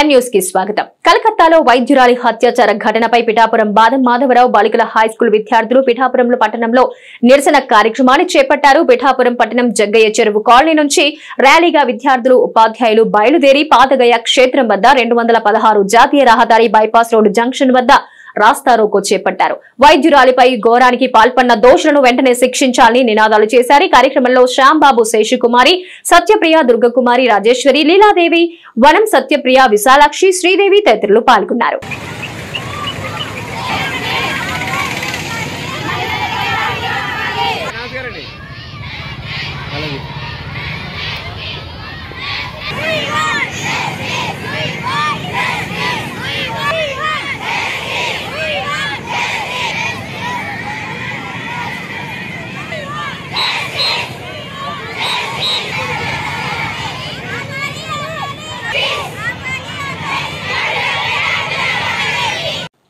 కి స్వాగతం. కలకత్తాలో వైద్యురాలి హత్యాచార ఘటనపై పిఠాపురం బాదం మాధవరావు బాలికల హైస్కూల్ విద్యార్థులు పిఠాపురంలో పట్టణంలో నిరసన కార్యక్రమాన్ని చేపట్టారు. పిఠాపురం పట్టణం జగ్గయ్య చెరువు కాలనీ నుంచి ర్యాలీగా విద్యార్థులు ఉపాధ్యాయులు బయలుదేరి పాతగయ క్షేత్రం వద్ద రెండు వందల పదహారు జాతీయ రహదారి బైపాస్ రోడ్డు జంక్షన్ వద్ద రాస్తారోకో చేపట్టారు. వైద్యురాలిపై ఘోరానికి పాల్పడిన దోషులను వెంటనే శిక్షించాలని నినాదాలు చేశారు. ఈ కార్యక్రమంలో శ్యాంబాబు శేషుకుమారి సత్యప్రియ దుర్గకుమారి రాజేశ్వరి లీలాదేవి వనం సత్యప్రియ విశాలాక్షి శ్రీదేవి తదితరులు పాల్గొన్నారు.